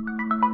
you